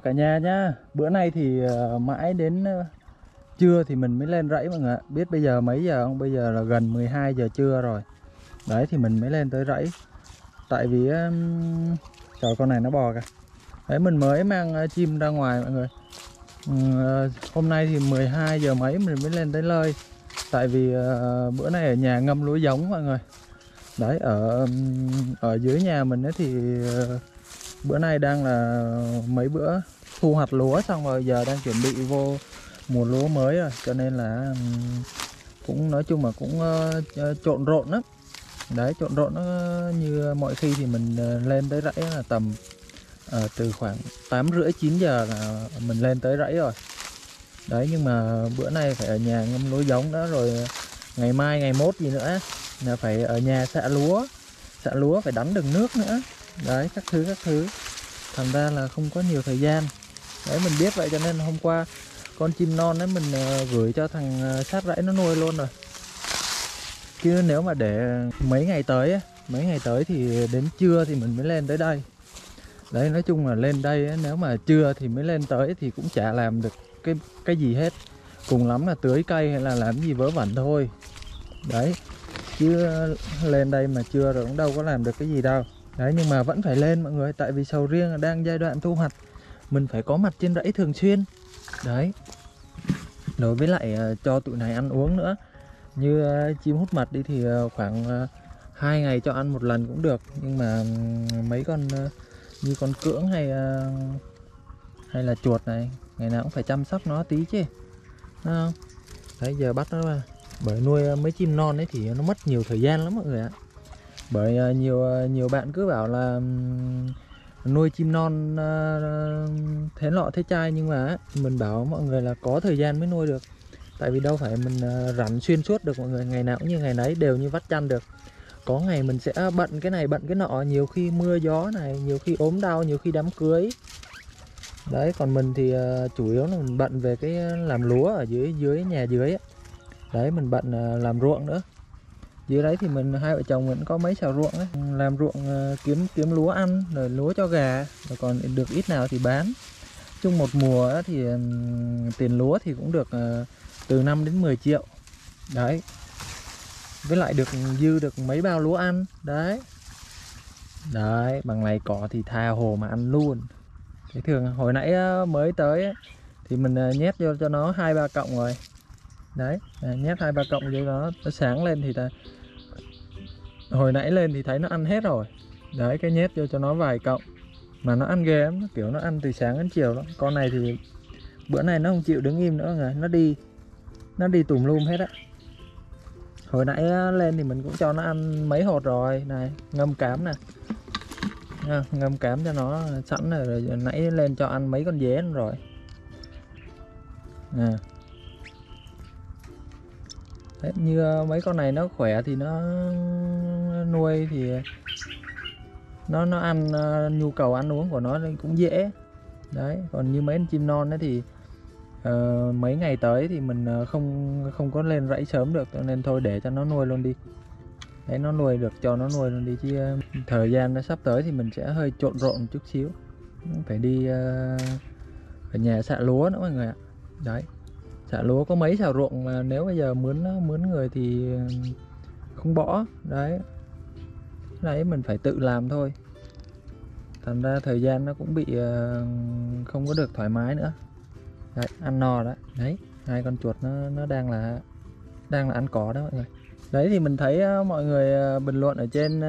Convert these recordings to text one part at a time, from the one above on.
cả nhà nhá. Bữa nay thì ờ, mãi đến ờ, trưa thì mình mới lên rẫy mọi người ạ. Biết bây giờ mấy giờ không? Bây giờ là gần 12 giờ trưa rồi. Đấy thì mình mới lên tới rẫy. Tại vì Trời con này nó bò kìa. Đấy mình mới mang ờ, chim ra ngoài mọi người. Hôm nay thì 12 giờ mấy mình mới lên tới lơi Tại vì bữa nay ở nhà ngâm lúa giống mọi người. Đấy ở ở dưới nhà mình ấy thì uh, bữa nay đang là mấy bữa thu hoạch lúa xong rồi giờ đang chuẩn bị vô mùa lúa mới rồi. Cho nên là cũng nói chung là cũng uh, trộn rộn lắm. Đấy trộn rộn nó như mọi khi thì mình ờ, lên tới rẫy là tầm uh, từ khoảng tám rưỡi 9 giờ là mình lên tới rẫy rồi. Đấy nhưng mà bữa nay phải ở nhà ngâm lúa giống đó rồi ngày mai ngày mốt gì nữa là phải ở nhà xạ lúa xạ lúa phải đánh đường nước nữa đấy, các thứ các thứ. Thành ra là không có nhiều thời gian. Đấy, mình biết vậy cho nên hôm qua con chim non đấy mình ờ, gửi cho thằng ờ, sát rẫy nó nuôi luôn rồi. Chứ nếu mà để mấy ngày tới mấy ngày tới thì đến trưa thì mình mới lên tới đây. Đấy, nói chung là lên đây nếu mà trưa thì mới lên tới thì cũng chả làm được cái cái gì hết. Cùng lắm là tưới cây hay là làm gì vớ vẩn thôi. Đấy, chứ ờ, lên đây mà chưa rồi cũng đâu có làm được cái gì đâu đấy, nhưng mà vẫn phải lên, mọi người, tại vì sầu riêng đang giai đoạn thu hoạch. Mình phải có mặt trên rẫy thường xuyên. Đấy. Đối với lại ờ, cho tụi này ăn uống nữa. Như ờ, chim hút mật đi thì ờ, khoảng hai ngày cho ăn một lần cũng được. Nhưng mà mấy con như con cưỡng hay hay là chuột này, ngày nào cũng phải chăm sóc nó tí chứ. Đúng không? Đấy, giờ bắt nó ra. Bởi nuôi mấy chim non ấy thì nó mất nhiều thời gian lắm, mọi người ạ bởi à, nhiều à, nhiều bạn cứ bảo là nuôi chim non à, thế lọ thế chai nhưng mà mình bảo mọi người là có thời gian mới nuôi được. Tại vì đâu phải mình rảnh xuyên suốt được mọi người, ngày nào cũng như ngày nấy đều như vắt chăn được. Có ngày mình sẽ bận cái này bận cái nọ, nhiều khi mưa gió này, nhiều khi ốm đau, nhiều khi đám cưới. Đấy, còn mình thì chủ yếu là mình bận về cái làm lúa ở dưới dưới, nhà dưới ấy. đấy, mình bận làm ruộng nữa dưới đấy thì mình hai vợ chồng vẫn có mấy xào ruộng ấy. Làm ruộng ờ, kiếm kiếm lúa ăn rồi lúa cho gà. Rồi còn được ít nào thì bán. Chung một mùa thì tiền lúa thì cũng được ờ, từ 5 đến 10 triệu. Đấy. Với lại được dư được mấy bao lúa ăn. Đấy. Đấy bằng này cỏ thì tha hồ mà ăn luôn. Thế thường hồi nãy ờ, mới tới ấy, thì mình nhét vô cho nó hai ba cộng rồi đấy à, nhét hai ba cộng vô nó nó sáng lên thì ta hồi nãy lên thì thấy nó ăn hết rồi. Đấy cái nhét vô cho nó vài cộng mà nó ăn ghê lắm kiểu nó ăn từ sáng đến chiều đó con này thì bữa nay nó không chịu đứng im nữa rồi nó đi nó đi tùm lum hết á. Hồi nãy lên thì mình cũng cho nó ăn mấy hột rồi này ngâm cám nè. Ngâm cám cho nó sẵn rồi, rồi nãy lên cho ăn mấy con dế rồi. Nè Đấy, như ờ, mấy con này nó khỏe thì nó nuôi thì nó nó ăn ờ, nhu cầu ăn uống của nó cũng dễ. Đấy còn như mấy con chim non đấy thì uh, mấy ngày tới thì mình không không có lên rẫy sớm được nên thôi để cho nó nuôi luôn đi. Đấy nó nuôi được cho nó nuôi luôn đi chứ uh, thời gian nó sắp tới thì mình sẽ hơi trộn rộn một chút xíu. Phải đi uh, ở nhà xạ lúa nữa mọi người ạ. Đấy chả lúa có mấy chả ruộng mà nếu bây giờ mướn mướn người thì không bỏ. Đấy. Đấy mình phải tự làm thôi. Thành ra thời gian nó cũng bị ờ, không có được thoải mái nữa. Đấy, ăn no đó. Đấy, hai con chuột nó nó đang là đang là ăn cỏ đó mọi người. Đấy, thì mình thấy ờ, mọi người ờ, bình luận ở trên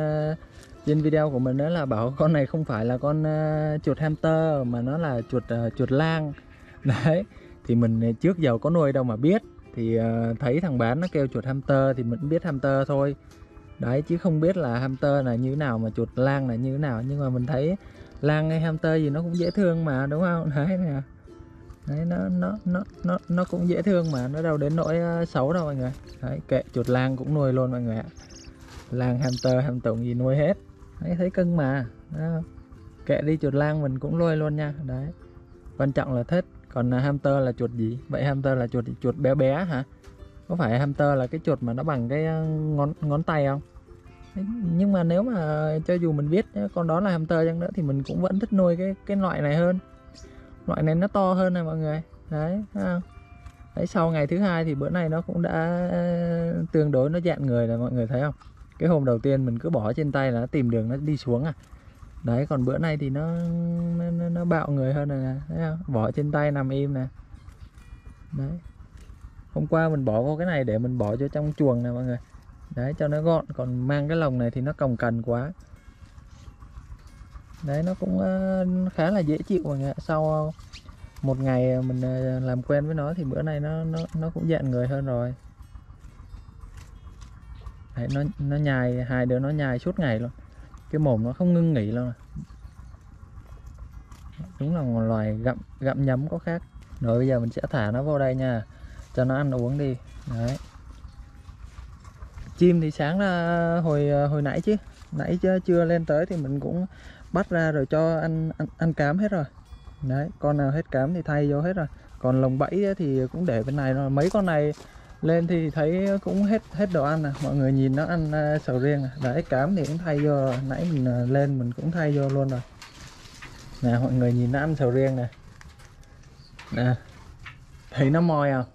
trên video của mình đó là bảo con này không phải là con chuột hamster mà nó là chuột chuột lang. Đấy thì mình à, trước giờ có nuôi đâu mà biết. Thì uh, thấy thằng bán nó kêu chuột hamster thì mình biết hamster thôi. Đấy chứ không biết là hamster là như thế nào mà chuột lang là như thế nào. Nhưng mà mình thấy lang hay hamster gì nó cũng dễ thương mà đúng không? Đấy nè. Đấy nó nó nó nó nó cũng dễ thương mà nó đâu đến nỗi uh, xấu đâu mọi người. Đấy kệ chuột lang cũng nuôi luôn mọi người ạ. Lang hamster ham tụng gì nuôi hết. Đấy thấy cưng mà đấy kệ đi chuột lang mình cũng nuôi luôn nha. Đấy. Quan trọng là thích còn uh, hamster là chuột gì? Vậy hamster là chuột chuột bé bé hả? Có phải hamster là cái chuột mà nó bằng cái à, ngón ngón tay không? Nhưng mà nếu mà cho dù mình biết con đó là hamster chăng nữa thì mình cũng vẫn thích nuôi cái cái loại này hơn. Loại này nó to hơn này mọi người. Đấy thấy không đấy sau ngày thứ hai thì bữa nay nó cũng đã à, tương đối nó dạn người rồi mọi người thấy không? Cái hôm đầu tiên mình cứ bỏ trên tay là nó tìm đường nó đi xuống à đấy còn bữa nay thì nó nó, nó bạo người hơn rồi nè. Thấy không? Bỏ trên tay nằm im nè. Đấy. Hôm qua mình bỏ vô cái này để mình bỏ cho trong chuồng nè mọi người. Đấy cho nó gọn. Còn mang cái lồng này thì nó cồng cành quá. Đấy nó cũng uh, khá là dễ chịu mọi người sau một ngày mình ờ, làm quen với nó thì bữa nay nó nó nó cũng dạn người hơn rồi. Đấy, nó nó nhai hai đứa nó nhai suốt ngày luôn cái mồm nó không ngưng nghỉ luôn đúng là một loài gặm gặm nhấm có khác. Rồi bây giờ mình sẽ thả nó vào đây nha. Cho nó ăn uống đi. Đấy. Chim thì sáng ra hồi hồi nãy chứ. Nãy chưa, chưa lên tới thì mình cũng bắt ra rồi cho ăn ăn, ăn cám hết rồi. Đấy con nào hết cám thì thay vô hết rồi. Còn lồng bẫy thì cũng để bên này rồi. Mấy con này lên thì thấy cũng hết hết đồ ăn nè mọi người nhìn nó ăn uh, sầu riêng à. đấy cám thì cũng thay vô rồi. nãy mình uh, lên mình cũng thay vô luôn rồi. Nè mọi người nhìn nó ăn sầu riêng nè. Nè thấy nó mòi không?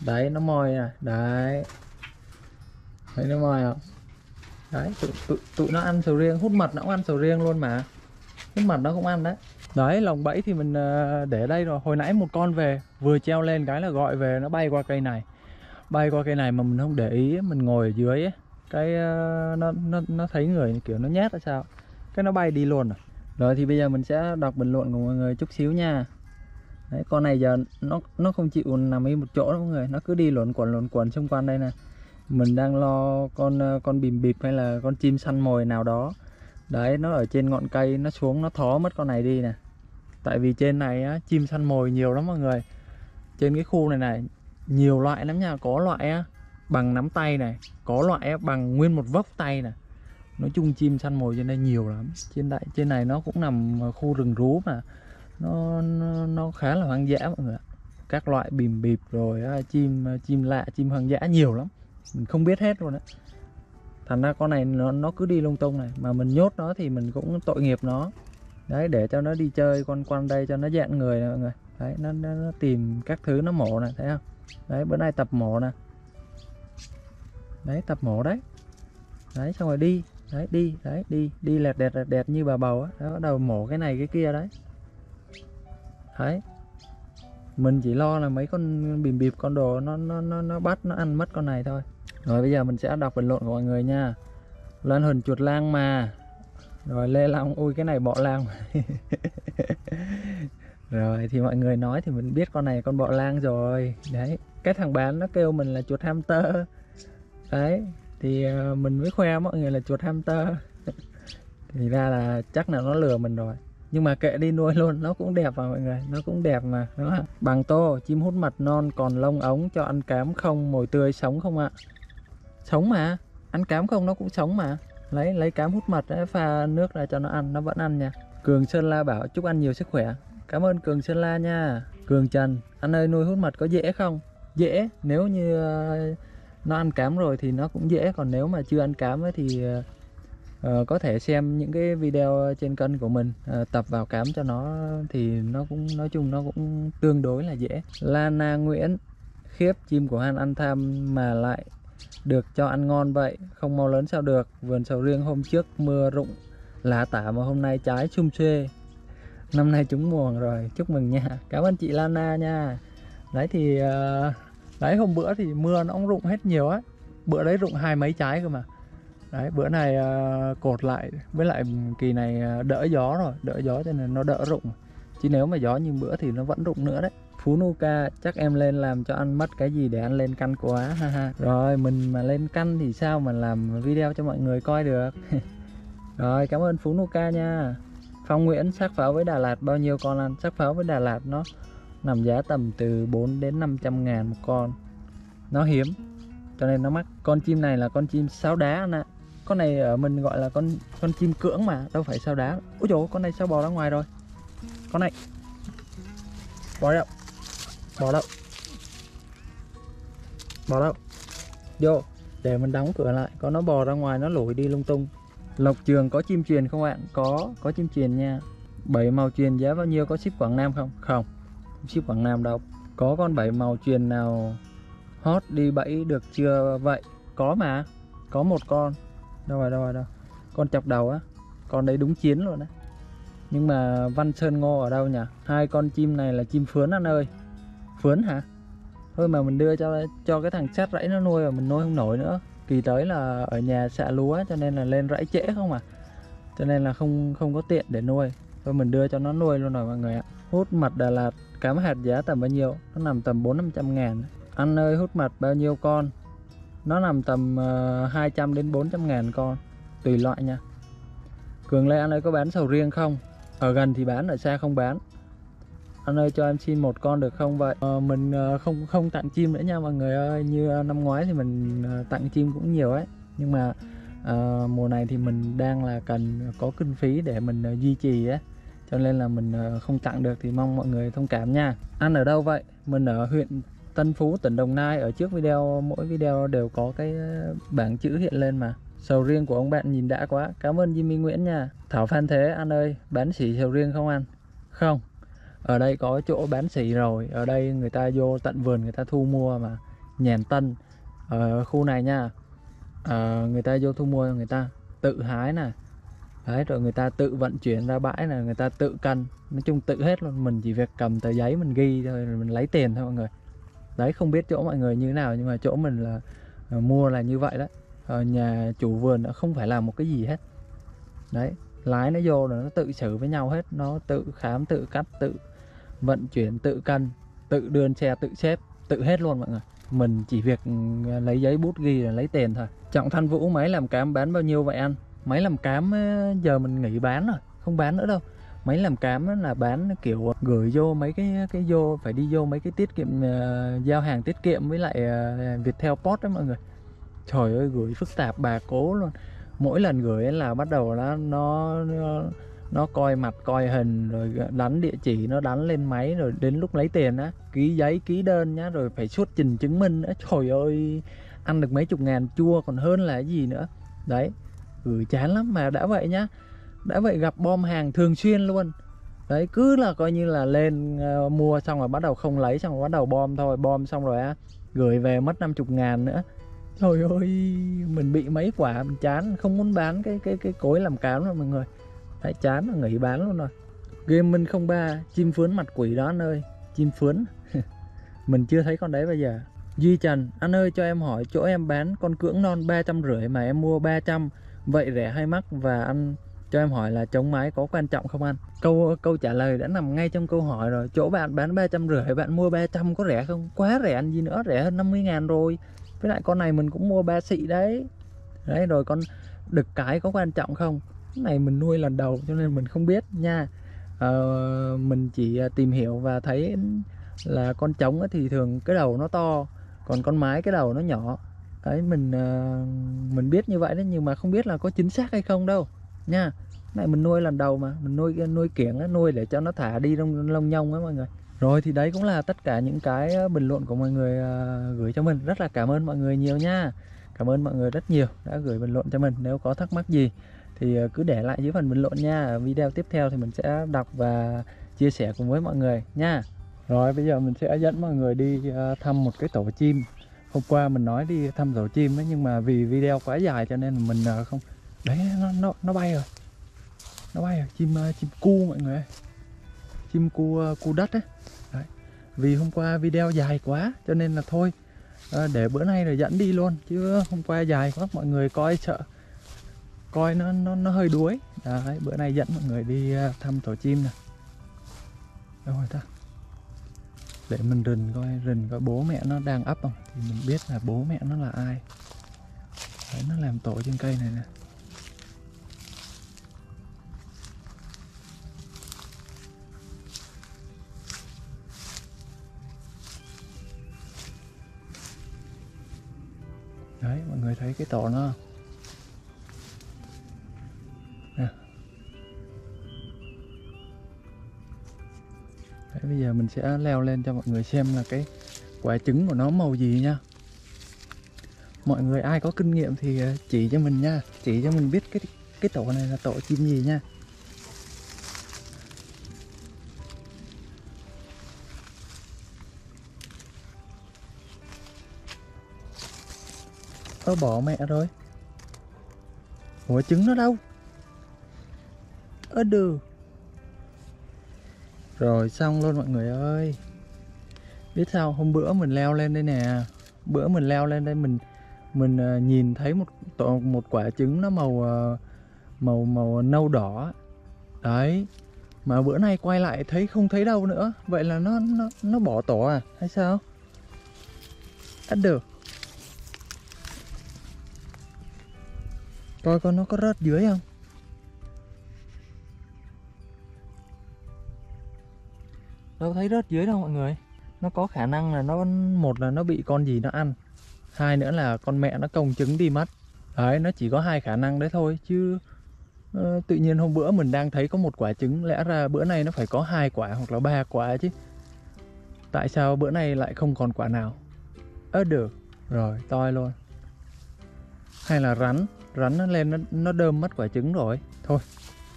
Đấy nó mòi nè đấy. Thấy nó mòi không? Đấy tụi, tụi, tụi nó ăn sầu riêng. Hút mật nó cũng ăn sầu riêng luôn mà. Hút mật nó cũng ăn đấy. Đấy lồng bẫy thì mình uh, để đây rồi. Hồi nãy một con về vừa treo lên cái là gọi về nó bay qua cây này bay qua cây này mà mình không để ý mình ngồi ở dưới ấy, cái ờ, nó nó nó thấy người kiểu nó nhát hay sao cái nó bay đi luôn rồi rồi thì bây giờ mình sẽ đọc bình luận của mọi người chút xíu nha. Đấy, con này giờ nó nó không chịu nằm yên một chỗ đâu mọi người nó cứ đi luẩn quẩn luẩn quẩn xung quanh đây nè. Mình đang lo con ờ, con bìm bịp hay là con chim săn mồi nào đó. Đấy nó ở trên ngọn cây nó xuống nó thó mất con này đi nè. Tại vì trên này á, chim săn mồi nhiều lắm mọi người. Trên cái khu này này nhiều loại lắm nha có loại bằng nắm tay này có loại bằng nguyên một vốc tay này. Nói chung chim săn mồi trên đây nhiều lắm. Trên đại trên này nó cũng nằm khu rừng rú mà. Nó nó, nó khá là hoang dã mọi người ạ. Các loại bìm bịp rồi á, chim chim lạ chim hoang dã nhiều lắm. Mình không biết hết luôn á. Thành ra con này nó, nó cứ đi lung tung này. Mà mình nhốt nó thì mình cũng tội nghiệp nó. Đấy để cho nó đi chơi con quanh đây cho nó dạng người này mọi người. Đấy nó, nó, nó tìm các thứ nó mổ này thấy không? Đấy, bữa nay tập mổ nè. Đấy, tập mổ đấy. Đấy, xong rồi đi. Đấy đi đấy, đi. Đi lẹt đẹt lẹt đẹt như bà bầu á. Bắt đầu mổ cái này, cái kia đấy. Đấy. Mình chỉ lo là mấy con bìm bịp, con đồ nó nó nó nó bắt, nó ăn mất con này thôi. Rồi bây giờ mình sẽ đọc bình luận của mọi người nha. Lên hình chuột lang mà. Rồi lê long, ui, cái này bọ lang rồi thì mọi người nói thì mình biết con này con bọ lang rồi. Đấy cái thằng bán nó kêu mình là chuột hamster. Đấy thì ờ, mình mới khoe mọi người là chuột hamster. Thì ra là chắc là nó lừa mình rồi. Nhưng mà kệ đi nuôi luôn nó cũng đẹp mà mọi người nó cũng đẹp mà đúng không? Bằng tô chim hút mật non còn lông ống cho ăn cám không mồi tươi sống không ạ? Sống mà ăn cám không nó cũng sống mà. Lấy lấy cám hút mật ấy, pha nước ra cho nó ăn nó vẫn ăn nha. Cường sơn la bảo chúc ăn nhiều sức khỏe cảm ơn cường sơn la nha. Cường trần anh ơi nuôi hút mật có dễ không? Dễ nếu như ờ, nó ăn cám rồi thì nó cũng dễ còn nếu mà chưa ăn cám ấy thì uh, có thể xem những cái video trên kênh của mình uh, tập vào cám cho nó thì nó cũng nói chung nó cũng tương đối là dễ. Lana Nguyễn khiếp chim của Han ăn tham mà lại được cho ăn ngon vậy không mau lớn sao được. Vườn sầu riêng hôm trước mưa rụng lá tả mà hôm nay trái chung xuê năm nay trúng mùa rồi, chúc mừng nha. Cảm ơn chị Lana nha. Đấy thì ờ, đấy, hôm bữa thì mưa nó cũng rụng hết nhiều á. Bữa đấy rụng hai mấy trái cơ mà. Đấy, bữa này ờ, cột lại, với lại kỳ này ờ, đỡ gió rồi, đỡ gió cho nên nó đỡ rụng. Chứ nếu mà gió như bữa thì nó vẫn rụng nữa đấy. Phú Nuka, chắc em lên làm cho anh mất cái gì để anh lên căn quá, ha ha. Rồi, mình mà lên căn thì sao mà làm video cho mọi người coi được? Rồi, cảm ơn Phú Nuka nha. Phong Nguyễn sát pháo với Đà Lạt, bao nhiêu con ăn? Sát pháo với Đà Lạt nó nằm giá tầm từ 4 đến 500 ngàn một con. Nó hiếm, cho nên nó mắc. Con chim này là con chim sáo đá anh ạ. Con này ở mình gọi là con con chim cưỡng mà, đâu phải sao đá. Úi dồi, con này sao bò ra ngoài rồi. Con này. Bò đâu? Bò đâu? Bò đâu? Vô, để mình đóng cửa lại. Con nó bò ra ngoài, nó lủi đi lung tung lộc trường có chim truyền không ạ? Có có chim truyền nha. Bảy màu truyền giá bao nhiêu? Có ship Quảng Nam không? Không. Ship Quảng Nam đâu. Có con bảy màu truyền nào hot đi bẫy được chưa vậy? Có mà. Có một con. Đâu rồi đâu rồi, đâu con chọc đầu á. Con đấy đúng chiến luôn á. Nhưng mà Văn Sơn Ngô ở đâu nhỉ? Hai con chim này là chim phướn anh ơi. Phướn hả? Thôi mà mình đưa cho cho cái thằng chát rẫy nó nuôi mà mình nuôi không nổi nữa kỳ tới là ở nhà xạ lúa cho nên là lên rẫy trễ không à. Cho nên là không không có tiện để nuôi. Thôi mình đưa cho nó nuôi luôn rồi mọi người ạ. Hút mật Đà Lạt cám hạt giá tầm bao nhiêu? Nó nằm tầm bốn năm trăm ngàn. Anh ơi hút mật bao nhiêu con? Nó nằm tầm ờ, uh, 200 đến 400 ngàn con. Tùy loại nha. Cường Lê anh ơi có bán sầu riêng không? Ở gần thì bán ở xa không bán anh ơi cho em xin một con được không vậy? À, mình ờ, không không tặng chim nữa nha mọi người ơi. Như ờ, năm ngoái thì mình tặng chim cũng nhiều ấy. Nhưng mà à, mùa này thì mình đang là cần có kinh phí để mình duy trì á cho nên là mình không tặng được thì mong mọi người thông cảm nha. Anh ở đâu vậy? Mình ở huyện Tân Phú tỉnh Đồng Nai. Ở trước video mỗi video đều có cái bảng chữ hiện lên mà. Sầu riêng của ông bạn nhìn đã quá. Cảm ơn Jimmy Nguyễn nha. Thảo Phan Thế anh ơi bán xỉ sầu riêng không anh? Không ở đây có chỗ bán xỉ rồi. Ở đây người ta vô tận vườn người ta thu mua mà. Nhàn tân. Ở khu này nha. À, người ta vô thu mua người ta tự hái nè. Đấy rồi người ta tự vận chuyển ra bãi là người ta tự cân nói chung tự hết luôn. Mình chỉ việc cầm tờ giấy mình ghi thôi rồi mình lấy tiền thôi mọi người. Đấy không biết chỗ mọi người như thế nào nhưng mà chỗ mình là ờ, mua là như vậy đó. Uh, nhà chủ vườn đã không phải làm một cái gì hết. Đấy lái nó vô là nó tự xử với nhau hết. Nó tự khám tự cắt tự vận chuyển tự cân tự đưa xe tự xếp tự hết luôn mọi người. Mình chỉ việc ừ, lấy giấy bút ghi là lấy tiền thôi. Trọng thanh vũ máy làm cám bán bao nhiêu vậy anh? Máy làm cám giờ mình nghỉ bán rồi không bán nữa đâu. Máy làm cám là bán kiểu gửi vô mấy cái cái vô phải đi vô mấy cái tiết kiệm uh, giao hàng tiết kiệm với lại uh, Viettel Post đó mọi người. Trời ơi gửi phức tạp bà cố luôn. Mỗi lần gửi là bắt đầu nó nó nó nó coi mặt coi hình rồi đánh địa chỉ nó đánh lên máy rồi đến lúc lấy tiền á ký giấy ký đơn nhá rồi phải xuất trình chứng minh nữa trời ơi ăn được mấy chục ngàn chua còn hơn là cái gì nữa. Đấy gửi chán lắm mà đã vậy nhá. Đã vậy gặp bom hàng thường xuyên luôn. Đấy cứ là coi như là lên uh, mua xong rồi bắt đầu không lấy xong rồi bắt đầu bom thôi bom xong rồi á gửi về mất 50 ngàn nữa. Trời ơi mình bị mấy quả mình chán không muốn bán cái cái cái cối làm cám rồi mọi người đấy, chán là nghỉ bán luôn rồi. Game minh 03 chim phướn mặt quỷ đó anh ơi, chim phướn. Mình chưa thấy con đấy bây giờ. Duy Trần, anh ơi cho em hỏi chỗ em bán con cưỡng non ba trăm rưỡi mà em mua 300 vậy rẻ hay mắc và anh cho em hỏi là chống máy có quan trọng không anh? Câu câu trả lời đã nằm ngay trong câu hỏi rồi. Chỗ bạn bán ba trăm rưỡi, bạn mua 300 có rẻ không? Quá rẻ anh, gì nữa, rẻ hơn 50 ngàn rồi. Với lại con này mình cũng mua ba xị đấy. Đấy, rồi con đực cái có quan trọng không? Cái này mình nuôi lần đầu cho nên mình không biết nha. Ờ, mình chỉ à, tìm hiểu và thấy là con trống thì thường cái đầu nó to còn con mái cái đầu nó nhỏ. Đấy mình uh, mình biết như vậy đấy nhưng mà không biết là có chính xác hay không đâu nha. Này mình nuôi lần đầu mà mình nuôi à, nuôi kiểng nuôi để cho nó thả đi lông lông nhông á mọi người. Rồi thì đấy cũng là tất cả những cái bình luận của mọi người uh, gửi cho mình. Rất là cảm ơn mọi người nhiều nha. Cảm ơn mọi người rất nhiều đã gửi bình luận cho mình. Nếu có thắc mắc gì thì ờ, cứ để lại dưới phần bình luận nha. Ở video tiếp theo thì mình sẽ đọc và chia sẻ cùng với mọi người nha. Rồi, bây giờ mình sẽ dẫn mọi người đi ờ, thăm một cái tổ chim. Hôm qua mình nói đi thăm tổ chim ấy, nhưng mà vì video quá dài cho nên mình ờ, không đấy, nó nó nó bay rồi. Nó bay rồi. Chim chim cu mọi người chim cu cu đất ấy. Đấy. vì hôm qua video dài quá cho nên là thôi. Để bữa nay rồi dẫn đi luôn, chứ hôm qua dài quá, mọi người coi sợ coi nó nó nó hơi đuối. Đấy, bữa nay dẫn mọi người đi ờ, thăm tổ chim nè. Đâu rồi ta? Để mình rình coi rình coi bố mẹ nó đang ấp không? Thì mình biết là bố mẹ nó là ai. Đấy, nó làm tổ trên cây này nè. Đấy, mọi người thấy cái tổ nó không? Thế bây giờ mình sẽ leo lên cho mọi người xem là cái quả trứng của nó màu gì nha. Mọi người ai có kinh nghiệm thì ờ, chỉ cho mình nha. Chỉ cho mình biết cái cái tổ này là tổ chim gì nha. Nó bỏ mẹ rồi. Ủa trứng nó đâu? Ở đường rồi xong luôn mọi người ơi. Biết sao hôm bữa mình leo lên đây nè. Bữa mình leo lên đây mình mình uh, nhìn thấy một tổ- một quả trứng nó màu uh, màu màu nâu đỏ. Đấy. Mà bữa nay quay lại thấy không thấy đâu nữa. Vậy là nó nó nó bỏ tổ à? Hay sao? Ăn được. Coi coi nó có rớt dưới không? Đâu thấy rớt dưới đâu mọi người. Nó có khả năng là nó một là nó bị con gì nó ăn hai nữa là con mẹ nó công trứng đi mất. Đấy nó chỉ có hai khả năng đấy thôi chứ uh, tự nhiên hôm bữa mình đang thấy có một quả trứng lẽ ra bữa nay nó phải có hai quả hoặc là ba quả chứ. Tại sao bữa nay lại không còn quả nào? Ớ được rồi toi luôn. Hay là rắn rắn nó lên nó, nó đơm mất quả trứng rồi. Thôi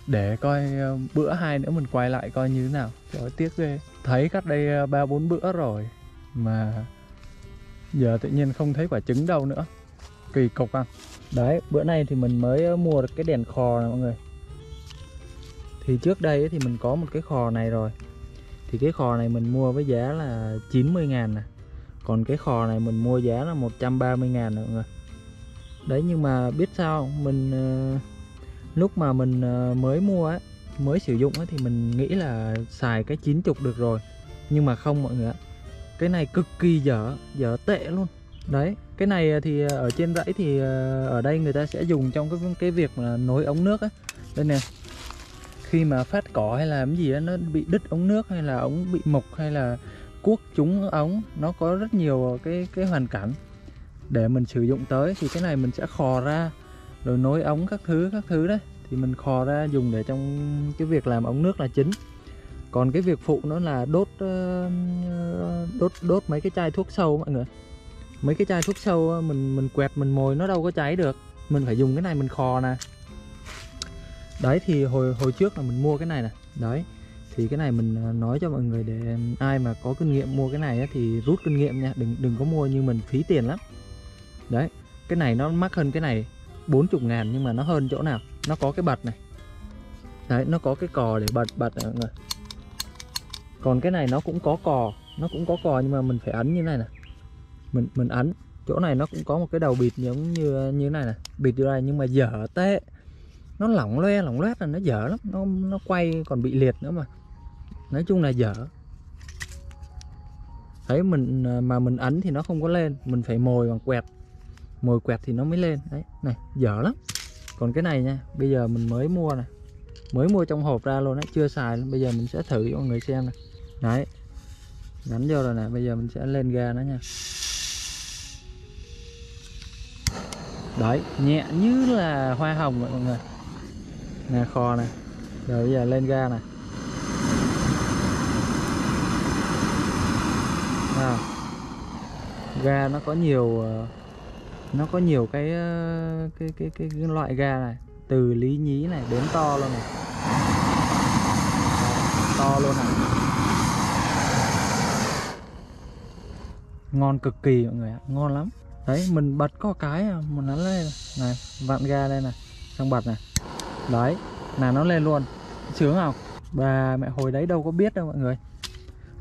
để coi ờ, bữa hai nữa mình quay lại coi như thế nào. Trời ơi, tiếc ghê thấy cách đây ờ, ba bốn bữa rồi mà giờ tự nhiên không thấy quả trứng đâu nữa. Kỳ cục ăn đấy bữa nay thì mình mới ờ, mua được cái đèn khò này mọi người. Thì trước đây ấy thì mình có một cái khò này rồi. Thì cái khò này mình mua với giá là 90 ngàn nè còn cái khò này mình mua giá là 130 ngàn nè mọi người. Đấy nhưng mà biết sao không? mình ờ, lúc mà mình ờ, mới mua á mới sử dụng á, thì mình nghĩ là xài cái 90 được rồi. Nhưng mà không mọi người ạ. Cái này cực kỳ dở dở tệ luôn. Đấy, cái này thì ở trên rẫy thì ờ, ở đây người ta sẽ dùng trong cái cái việc là nối ống nước á. Đây nè. Khi mà phát cỏ hay là cái gì á, nó bị đứt ống nước hay là ống bị mục hay là cuốc trúng ống, nó có rất nhiều cái cái hoàn cảnh. Để mình sử dụng tới thì cái này mình sẽ khò ra, rồi nối ống các thứ các thứ đấy thì mình kho ra dùng để trong cái việc làm ống nước là chính. Còn cái việc phụ nó là đốt ờ, ờ, đốt đốt mấy cái chai thuốc sâu mọi người. Mấy cái chai thuốc sâu mình mình quẹt, mình mồi nó đâu có cháy được. Mình phải dùng cái này mình kho nè. Đấy, thì hồi hồi trước là mình mua cái này nè. Đấy, thì cái này mình ờ, nói cho mọi người để ai mà có kinh nghiệm mua cái này thì rút kinh nghiệm nha, đừng đừng có mua như mình phí tiền lắm. Đấy, cái này nó mắc hơn cái này 40 ngàn nhưng mà nó hơn chỗ nào nó có cái bật này. Đấy, nó có cái cò để bật bật này, mọi người. Còn cái này nó cũng có cò, nó cũng có cò nhưng mà mình phải ấn như này nè mình mình ấn. Chỗ này nó cũng có một cái đầu bịt giống như như này nè bịt vô đây nhưng mà dở tệ nó lỏng loe, lỏng loét là nó dở lắm. Nó nó quay còn bị liệt nữa mà. Nói chung là dở. Thấy mình à, mà mình ấn thì nó không có lên. Mình phải mồi bằng quẹt. Mồi quẹt thì nó mới lên. Đấy, này, dở lắm còn cái này nha bây giờ mình mới mua này mới mua trong hộp ra luôn đấy chưa xài luôn. bây giờ mình sẽ thử cho mọi người xem này đấy. Gắn vô rồi nè bây giờ mình sẽ lên ga nó nha. Đấy nhẹ như là hoa hồng vậy mọi người. Nè kho nè. Rồi bây giờ lên ga nè. Nào, ga nó có nhiều ờ, nó có nhiều cái ờ, cái cái cái, cái loại ga này từ lý nhí này đến to luôn này. To luôn này. Ngon cực kỳ mọi người ạ ngon lắm. Đấy mình bật có cái à, mình lên này vặn ga lên này xong bật này. Đấy là nó lên luôn. Sướng không? Bà mẹ hồi đấy đâu có biết đâu mọi người.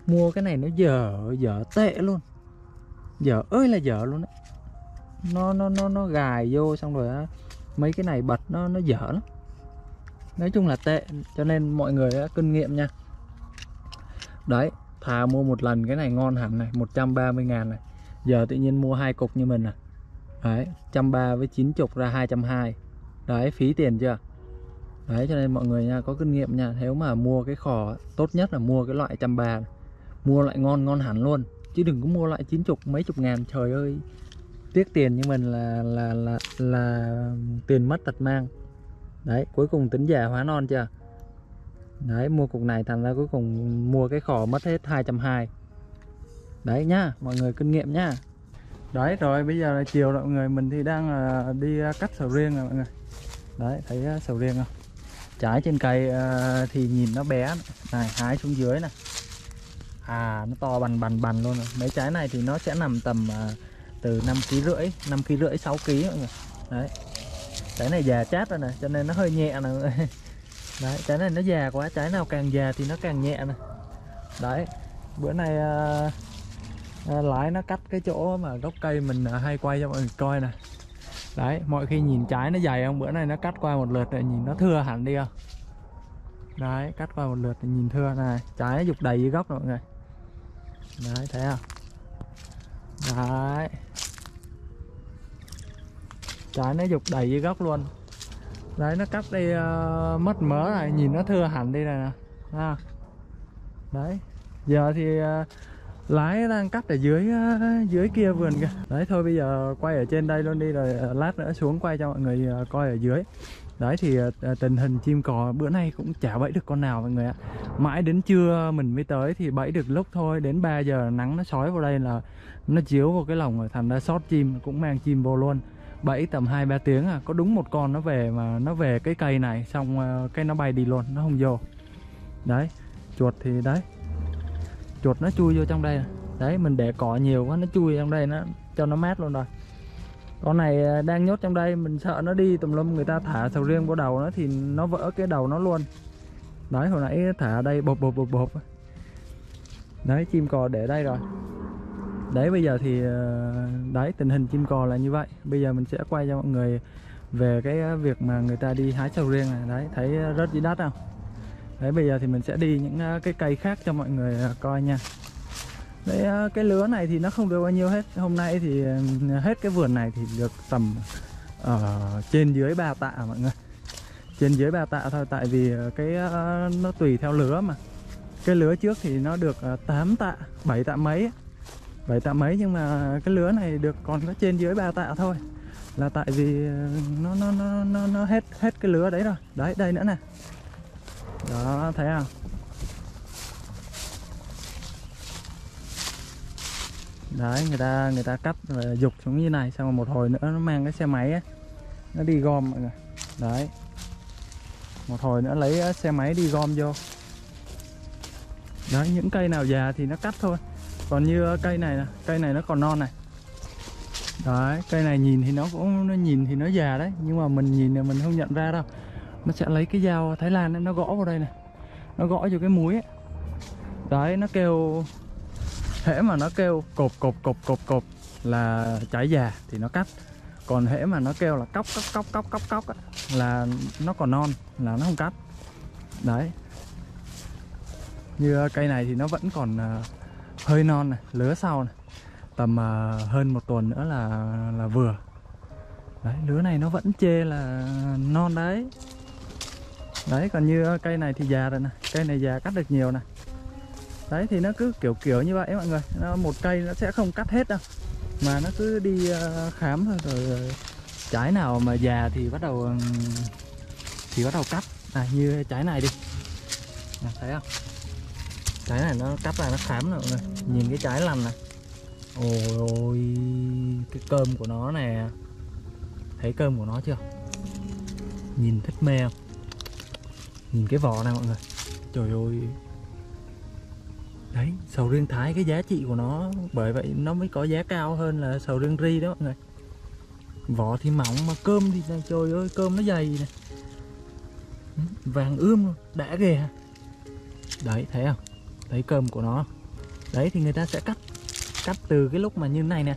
Mua cái này nó dở dở tệ luôn. Dở ơi là dở luôn đấy nó nó nó nó gài vô xong rồi á mấy cái này bật nó nó dở lắm. Nói chung là tệ cho nên mọi người á, kinh nghiệm nha. Đấy thà mua một lần cái này ngon hẳn này 130 ngàn này. Giờ tự nhiên mua hai cục như mình à. Đấy 130 với 90 ra 220 đấy phí tiền chưa? Đấy cho nên mọi người nha có kinh nghiệm nha. Nếu mà mua cái khò tốt nhất là mua cái loại 130 này. mua loại ngon ngon hẳn luôn. Chứ đừng có mua loại 90 mấy chục ngàn trời ơi tiếc tiền như mình là là là là tiền mất tật mang. Đấy cuối cùng tính già hóa non chưa? Đấy mua cục này thành ra cuối cùng mua cái khỏ mất hết 220 đấy nhá mọi người kinh nghiệm nhá. Đấy rồi bây giờ là chiều rồi mọi người. Mình thì đang à, đi ờ, cắt sầu riêng rồi mọi người. Đấy thấy ờ, sầu riêng không? Trái trên cây à, thì nhìn nó bé này, này hái xuống dưới này à nó to bằn bằn bằn luôn rồi. Mấy trái này thì nó sẽ nằm tầm à, từ 5 kg rưỡi 5 kg rưỡi 6 kg mọi người. Đấy. Trái này già chát rồi nè cho nên nó hơi nhẹ nè đấy trái này nó già quá trái nào càng già thì nó càng nhẹ nè. Đấy bữa nay à, à, lái nó cắt cái chỗ mà gốc cây mình à, hay quay cho mọi người coi nè. Đấy mọi khi nhìn trái nó dày không? Bữa nay nó cắt qua một lượt rồi nhìn nó thưa hẳn đi không? Đấy cắt qua một lượt thì nhìn thưa. Này trái nó dục đầy dưới gốc rồi mọi người. Đấy thấy không? Đấy trái nó dục đầy dưới gốc luôn. Đấy nó cắt đi uh, mất mớ này nhìn nó thưa hẳn đi này nè. À. đấy. Giờ thì uh, lái đang cắt ở dưới uh, dưới kia vườn kìa. Đấy thôi bây giờ quay ở trên đây luôn đi rồi uh, lát nữa xuống quay cho mọi người uh, coi ở dưới. Đấy thì uh, tình hình chim cò bữa nay cũng chả bẫy được con nào mọi người ạ. Mãi đến trưa mình mới tới thì bẫy được lúc thôi. Đến 3 giờ nắng nó sói vào đây là nó chiếu vào cái lồng rồi thành ra sót chim cũng mang chim vô luôn bẫy tầm hai, ba tiếng à? Có đúng một con nó về mà nó về cái cây này, xong ờ, cái nó bay đi luôn, nó không vô. Đấy, chuột thì đấy. Chuột nó chui vô trong đây à? đấy, mình để cỏ nhiều quá, nó chui trong đây, nó cho nó mát luôn rồi. Con này ờ, đang nhốt trong đây, mình sợ nó đi tùm lum, người ta thả sầu riêng vào đầu nó thì nó vỡ cái đầu nó luôn. Đấy, hồi nãy thả ở đây bột bột bột bột đấy, chim cò để đây rồi đấy bây giờ thì ờ, đấy tình hình chim cò là như vậy. Bây giờ mình sẽ quay cho mọi người về cái việc mà người ta đi hái sầu riêng này. Đấy thấy rất dưới đất không? Đấy bây giờ thì mình sẽ đi những ờ, cái cây khác cho mọi người ờ, coi nha. Đấy cái lứa này thì nó không được bao nhiêu hết. Hôm nay thì hết cái vườn này thì được tầm ở uh, trên dưới ba tạ mọi người. Trên dưới ba tạ thôi tại vì cái uh, nó tùy theo lứa mà. Cái lứa trước thì nó được uh, 8 tạ 7 tạ mấy 7 tạ mấy nhưng mà cái lứa này được còn có trên dưới ba tạ thôi. Là tại vì ờ, nó nó nó nó, nó hết hết cái lứa đấy rồi. Đấy đây nữa nè. Đó thấy không? Đấy người ta người ta cắt và dục xuống như này xong rồi một hồi nữa nó mang cái xe máy ấy, nó đi gom mọi người. Đấy. Một hồi nữa lấy ờ, xe máy đi gom vô. Đấy những cây nào già thì nó cắt thôi còn như cây này nè cây này nó còn non này. Đấy cây này nhìn thì nó cũng nó nhìn thì nó già đấy nhưng mà mình nhìn thì mình không nhận ra đâu. Nó sẽ lấy cái dao thái lan ấy, nó gõ vào đây này. Nó gõ vô cái muối ấy. đấy nó kêu hễ mà nó kêu cột cột cột cột cột là trái già thì nó cắt. Còn hễ mà nó kêu là cóc cóc cóc cóc cóc cóc là nó còn non là nó không cắt. Đấy. Như cây này thì nó vẫn còn uh, hơi non này lứa sau này. Tầm uh, hơn một tuần nữa là là vừa. Đấy lứa này nó vẫn chê là non đấy. Đấy còn như cây này thì già rồi nè. Cây này già cắt được nhiều nè. Đấy thì nó cứ kiểu kiểu như vậy mọi người. Nó một cây nó sẽ không cắt hết đâu. Mà nó cứ đi uh, khám thôi rồi trái nào mà già thì bắt đầu thì bắt đầu cắt. À như trái này đi. À, thấy không? Trái này nó cắt ra nó khám nữa mọi người. Nhìn cái trái lằn này ôi ôi cái cơm của nó nè. Thấy cơm của nó chưa? Nhìn thích mê không? Nhìn cái vỏ này mọi người. Trời ơi. Đấy sầu riêng thái cái giá trị của nó bởi vậy nó mới có giá cao hơn là sầu riêng ri đó mọi người. Vỏ thì mỏng mà cơm thì này, trời ơi cơm nó dày này vàng ươm luôn đã ghê ha. Đấy thấy không? Thấy cơm của nó. Đấy thì người ta sẽ cắt cắt từ cái lúc mà như này nè.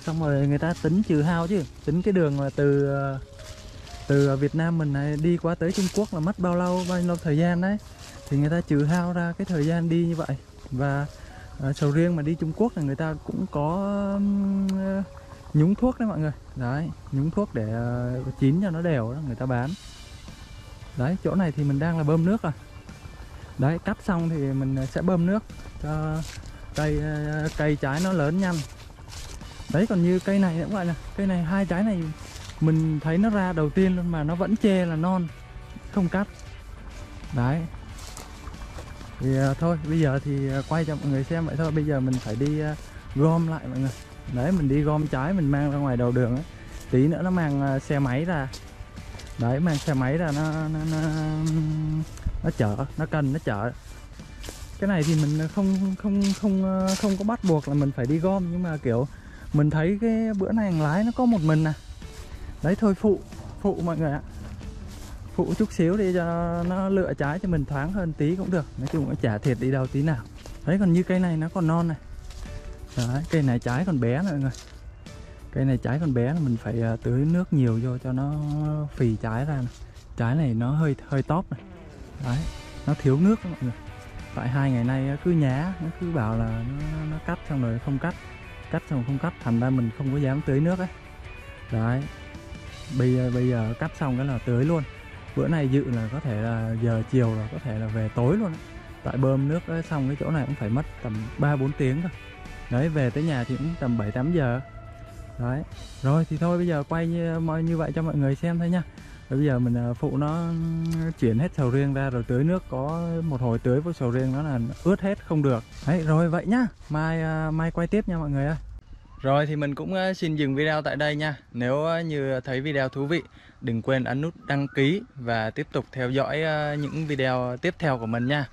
Xong rồi người ta tính trừ hao chứ. Tính cái đường mà từ ờ, từ Việt Nam mình này đi qua tới Trung Quốc là mất bao lâu bao nhiêu thời gian đấy. Thì người ta trừ hao ra cái thời gian đi như vậy. Và à, sầu riêng mà đi Trung Quốc là người ta cũng có ờ, nhúng thuốc đấy mọi người. Đấy nhúng thuốc để uh, chín cho nó đều đó người ta bán. Đấy chỗ này thì mình đang là bơm nước rồi đấy cắt xong thì mình sẽ bơm nước cho cây cây trái nó lớn nhanh. Đấy còn như cây này cũng vậy nè. Cây này hai trái này mình thấy nó ra đầu tiên luôn mà nó vẫn chê là non không cắt. Đấy. Thì à, thôi bây giờ thì à, quay cho mọi người xem vậy thôi. Bây giờ mình phải đi à, gom lại mọi người. Đấy mình đi gom trái mình mang ra ngoài đầu đường ấy. Tí nữa nó mang xe máy ra. Đấy mang xe máy ra nó nó nó, nó chở, nó cần, nó chở. Cái này thì mình không không không ờ, không có bắt buộc là mình phải đi gom, nhưng mà, kiểu, mình thấy cái bữa này hàng lái nó có một mình nè đấy, thôi phụ phụ mọi người ạ. Phụ chút xíu đi cho nó lựa trái cho mình thoáng hơn tí cũng được. Nói chung cũng chả thiệt đi đâu tí nào. Đấy, còn như cây này nó còn non này. Đấy, cây này trái còn bé nữa mọi người. Cây này trái còn bé là mình phải ờ, tưới nước nhiều vô cho nó phì trái ra này. trái này nó hơi hơi tóp này đấy nó thiếu nước mọi người. Tại hai ngày nay cứ nhá nó cứ bảo là nó, nó cắt xong rồi không cắt cắt xong rồi không cắt thành ra mình không có dám tưới nước ấy. Đấy bây giờ bây giờ cắt xong cái là tưới luôn. Bữa nay dự là có thể là giờ chiều là có thể là về tối luôn. Ấy. tại bơm nước ấy, xong cái chỗ này cũng phải mất tầm 3 4 tiếng thôi đấy về tới nhà thì cũng tầm 7 8 giờ. Đấy rồi thì thôi bây giờ quay như, như vậy cho mọi người xem thôi nha rồi bây giờ mình à, phụ nó chuyển hết sầu riêng ra rồi tưới nước, có một hồi tưới với sầu riêng nó là ướt hết không được. Đấy, rồi vậy nhá. Mai à, mai quay tiếp nha mọi người ơi. Rồi thì mình cũng à, xin dừng video tại đây nha. Nếu như thấy video thú vị, Đừng quên ấn nút đăng ký Và tiếp tục theo dõi những video tiếp theo của mình nha.